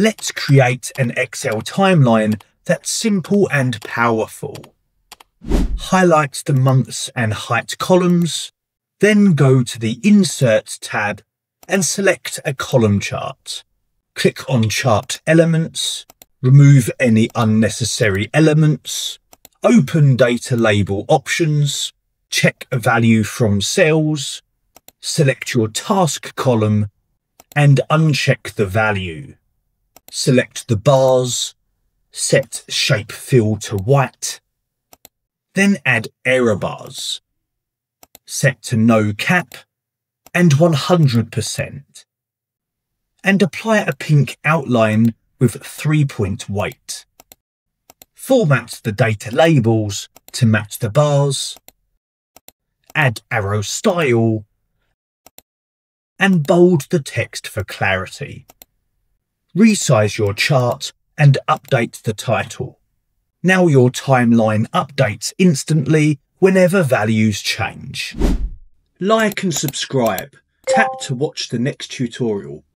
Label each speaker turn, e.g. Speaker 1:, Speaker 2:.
Speaker 1: Let's create an Excel timeline that's simple and powerful. Highlight the months and height columns, then go to the Insert tab and select a column chart. Click on Chart Elements, remove any unnecessary elements, open Data Label options, check a value from cells, select your task column and uncheck the value. Select the bars, set shape fill to white, then add error bars. Set to no cap and 100%. And apply a pink outline with three point weight. Format the data labels to match the bars. Add arrow style and bold the text for clarity resize your chart and update the title. Now your timeline updates instantly whenever values change. Like and subscribe. Tap to watch the next tutorial.